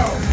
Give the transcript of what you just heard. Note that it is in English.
go.